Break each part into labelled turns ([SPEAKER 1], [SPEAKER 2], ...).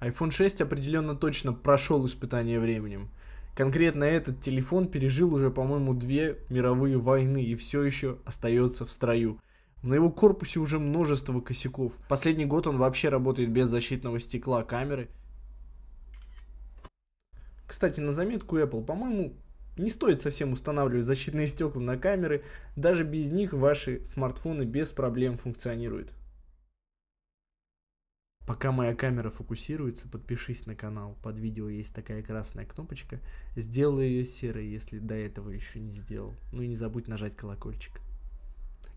[SPEAKER 1] iPhone 6 определенно точно прошел испытание временем. Конкретно этот телефон пережил уже, по-моему, две мировые войны и все еще остается в строю. На его корпусе уже множество косяков. Последний год он вообще работает без защитного стекла камеры. Кстати, на заметку Apple, по-моему, не стоит совсем устанавливать защитные стекла на камеры, даже без них ваши смартфоны без проблем функционируют. Пока моя камера фокусируется, подпишись на канал. Под видео есть такая красная кнопочка. Сделай ее серой, если до этого еще не сделал. Ну и не забудь нажать колокольчик.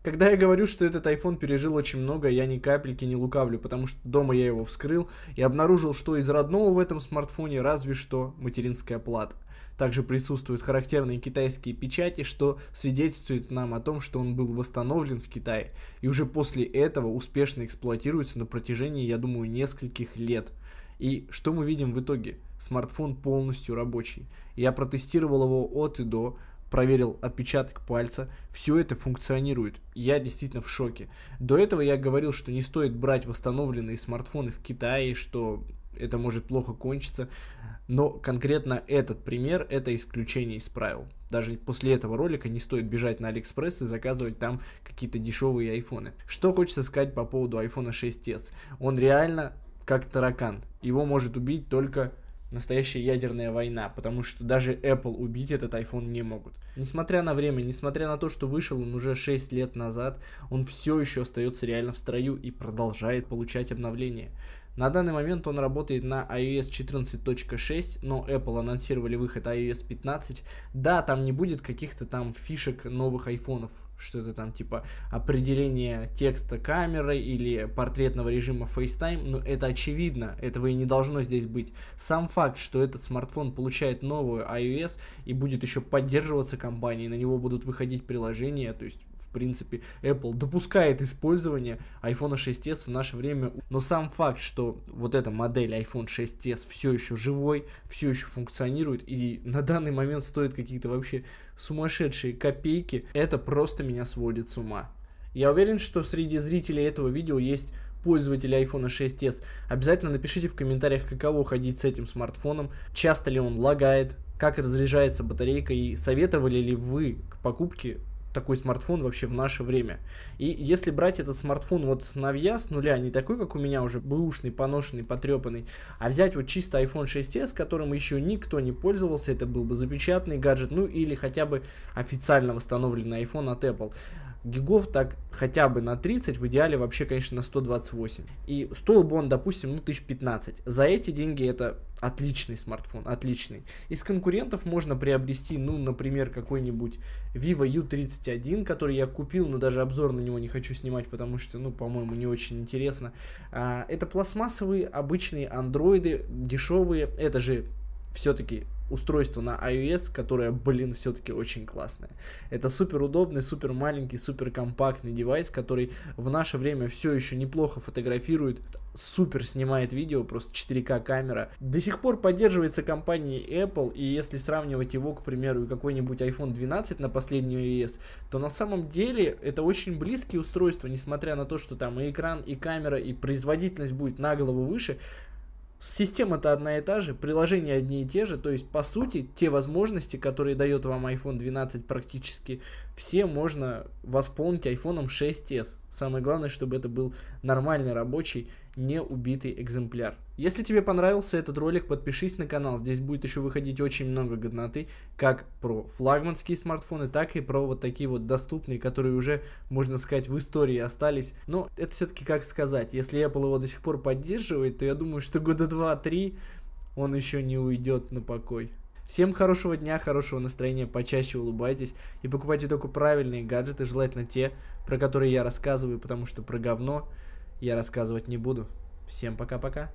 [SPEAKER 1] Когда я говорю, что этот iPhone пережил очень много, я ни капельки не лукавлю, потому что дома я его вскрыл и обнаружил, что из родного в этом смартфоне разве что материнская плата. Также присутствуют характерные китайские печати, что свидетельствует нам о том, что он был восстановлен в Китае и уже после этого успешно эксплуатируется на протяжении, я думаю, нескольких лет. И что мы видим в итоге? Смартфон полностью рабочий. Я протестировал его от и до, проверил отпечаток пальца, все это функционирует. Я действительно в шоке. До этого я говорил, что не стоит брать восстановленные смартфоны в Китае, что это может плохо кончиться. Но конкретно этот пример – это исключение из правил. Даже после этого ролика не стоит бежать на Алиэкспресс и заказывать там какие-то дешевые айфоны. Что хочется сказать по поводу iPhone 6s? Он реально как таракан. Его может убить только настоящая ядерная война, потому что даже Apple убить этот iPhone не могут. Несмотря на время, несмотря на то, что вышел он уже 6 лет назад, он все еще остается реально в строю и продолжает получать обновления. На данный момент он работает на iOS 14.6, но Apple анонсировали выход iOS 15. Да, там не будет каких-то там фишек новых айфонов, что это там типа определение текста камерой или портретного режима FaceTime, но это очевидно, этого и не должно здесь быть. Сам факт, что этот смартфон получает новую iOS и будет еще поддерживаться компанией, на него будут выходить приложения, то есть в принципе, Apple допускает использование iPhone 6s в наше время. Но сам факт, что вот эта модель iPhone 6s все еще живой, все еще функционирует и на данный момент стоит какие-то вообще сумасшедшие копейки, это просто меня сводит с ума. Я уверен, что среди зрителей этого видео есть пользователи iPhone 6s. Обязательно напишите в комментариях, каково ходить с этим смартфоном, часто ли он лагает, как разряжается батарейка и советовали ли вы к покупке такой смартфон вообще в наше время. И если брать этот смартфон вот с новья, с нуля, не такой, как у меня уже бэушный, поношенный, потрепанный, а взять вот чисто iPhone 6s, которым еще никто не пользовался, это был бы запечатанный гаджет, ну или хотя бы официально восстановленный iPhone от Apple гигов так хотя бы на 30, в идеале вообще, конечно, на 128. И стоил бы он, допустим, ну, 1015. За эти деньги это отличный смартфон, отличный. Из конкурентов можно приобрести, ну, например, какой-нибудь Vivo U31, который я купил, но даже обзор на него не хочу снимать, потому что, ну, по-моему, не очень интересно. А, это пластмассовые обычные андроиды, дешевые, это же все-таки устройство на iOS, которое, блин, все-таки очень классное. Это супер удобный, супер маленький, супер компактный девайс, который в наше время все еще неплохо фотографирует, супер снимает видео, просто 4К камера. До сих пор поддерживается компанией Apple, и если сравнивать его, к примеру, какой-нибудь iPhone 12 на последнюю iOS, то на самом деле это очень близкие устройства, несмотря на то, что там и экран, и камера, и производительность будет на голову выше, Система-то одна и та же, приложения одни и те же, то есть по сути те возможности, которые дает вам iPhone 12 практически все можно восполнить iPhone 6s. Самое главное, чтобы это был нормальный рабочий не убитый экземпляр. Если тебе понравился этот ролик, подпишись на канал. Здесь будет еще выходить очень много годноты, как про флагманские смартфоны, так и про вот такие вот доступные, которые уже, можно сказать, в истории остались. Но это все-таки как сказать, если Apple его до сих пор поддерживает, то я думаю, что года 2-3 он еще не уйдет на покой. Всем хорошего дня, хорошего настроения, почаще улыбайтесь и покупайте только правильные гаджеты, желательно те, про которые я рассказываю, потому что про говно я рассказывать не буду. Всем пока-пока.